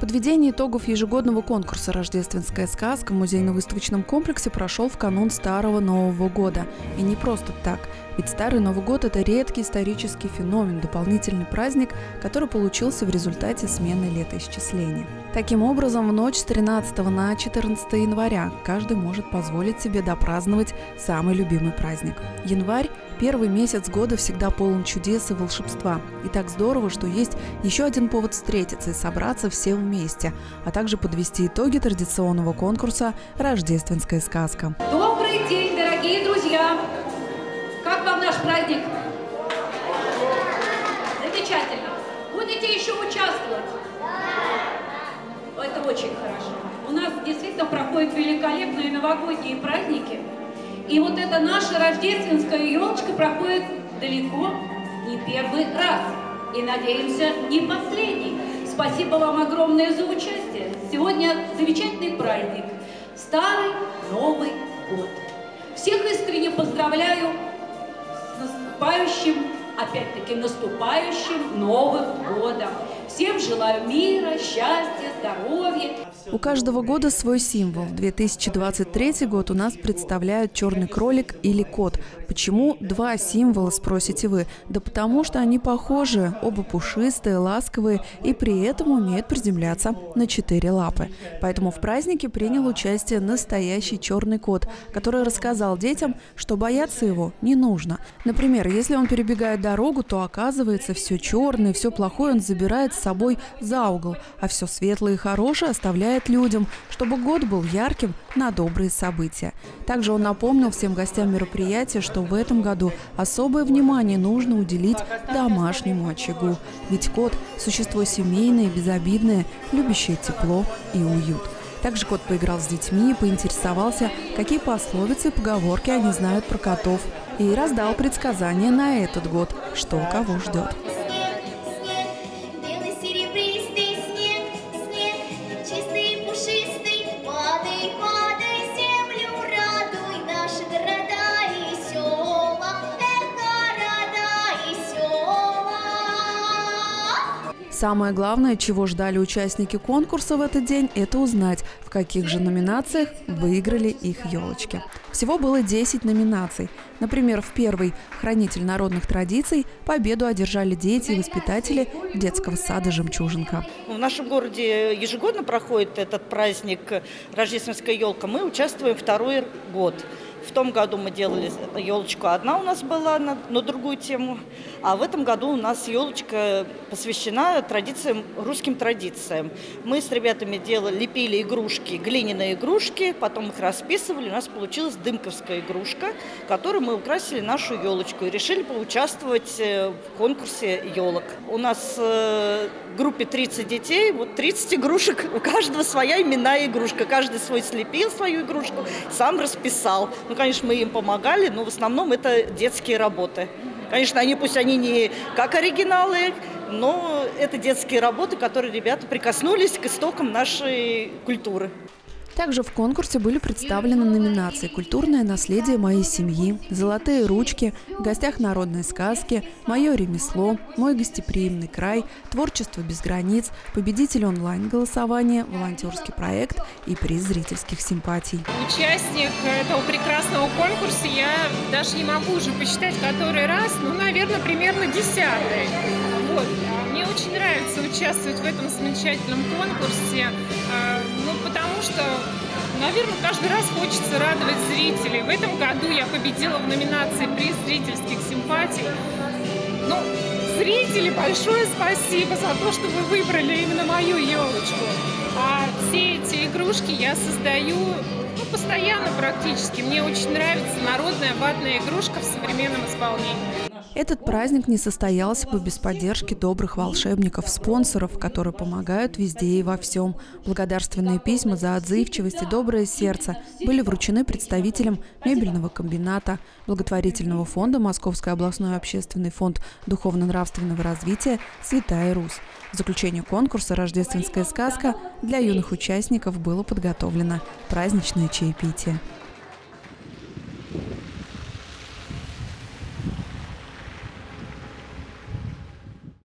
Подведение итогов ежегодного конкурса «Рождественская сказка» в музейно-выставочном комплексе прошел в канун Старого Нового года. И не просто так. Ведь Старый Новый год – это редкий исторический феномен, дополнительный праздник, который получился в результате смены летоисчисления. Таким образом, в ночь с 13 на 14 января каждый может позволить себе допраздновать самый любимый праздник. Январь – первый месяц года всегда полон чудес и волшебства. И так здорово, что есть еще один повод встретиться и собраться все вместе, а также подвести итоги традиционного конкурса «Рождественская сказка». Добрый день, праздник? Замечательно. Будете еще участвовать? Это очень хорошо. У нас действительно проходят великолепные новогодние праздники. И вот эта наша рождественская елочка проходит далеко не первый раз. И, надеемся, не последний. Спасибо вам огромное за участие. Сегодня замечательный праздник. Старый Новый год. Всех искренне поздравляю наступающим, опять-таки наступающим Новым годом. Всем желаю мира, счастья, здоровья. У каждого года свой символ. 2023 год у нас представляют черный кролик или кот. Почему два символа, спросите вы? Да потому что они похожи, оба пушистые, ласковые и при этом умеют приземляться на четыре лапы. Поэтому в празднике принял участие настоящий черный кот, который рассказал детям, что бояться его не нужно. Например, если он перебегает дорогу, то оказывается все черное, все плохое он забирает с собой за угол, а все светлое и хорошее оставляет людям, чтобы год был ярким на добрые события. Также он напомнил всем гостям мероприятия, что в этом году особое внимание нужно уделить домашнему очагу. Ведь кот – существо семейное, безобидное, любящее тепло и уют. Также кот поиграл с детьми, поинтересовался, какие пословицы и поговорки они знают про котов, и раздал предсказания на этот год, что кого ждет. Самое главное, чего ждали участники конкурса в этот день, это узнать, в каких же номинациях выиграли их елочки. Всего было 10 номинаций. Например, в первой «Хранитель народных традиций» победу одержали дети и воспитатели детского сада «Жемчужинка». В нашем городе ежегодно проходит этот праздник «Рождественская елка». Мы участвуем второй год. В том году мы делали елочку одна у нас была на, на другую тему, а в этом году у нас елочка посвящена традициям, русским традициям. Мы с ребятами делали, лепили игрушки, глиняные игрушки, потом их расписывали, у нас получилась дымковская игрушка, которую мы украсили нашу елочку и решили поучаствовать э, в конкурсе елок. У нас э, группе 30 детей, вот 30 игрушек, у каждого своя именная игрушка, каждый свой слепил свою игрушку, сам расписал. Ну, конечно, мы им помогали, но в основном это детские работы. Конечно, они пусть они не как оригиналы, но это детские работы, которые ребята прикоснулись к истокам нашей культуры. Также в конкурсе были представлены номинации «Культурное наследие моей семьи», «Золотые ручки», «В гостях народной сказки», «Мое ремесло», «Мой гостеприимный край», «Творчество без границ», «Победитель онлайн-голосования», «Волонтерский проект» и приз зрительских симпатий. Участник этого прекрасного конкурса я даже не могу уже посчитать который раз, ну, наверное, примерно десятый. Вот. Мне очень нравится участвовать в этом замечательном конкурсе, что, наверное, каждый раз хочется радовать зрителей. В этом году я победила в номинации «Приз зрительских симпатий». Ну, зрители, большое спасибо за то, что вы выбрали именно мою елочку. А все эти игрушки я создаю ну, постоянно практически. Мне очень нравится народная ватная игрушка в современном исполнении. Этот праздник не состоялся бы без поддержки добрых волшебников, спонсоров, которые помогают везде и во всем. Благодарственные письма за отзывчивость и доброе сердце были вручены представителям мебельного комбината, благотворительного фонда Московский областной общественный фонд духовно-нравственного развития «Святая Русь». В заключение конкурса «Рождественская сказка» для юных участников было подготовлено праздничное чаепитие.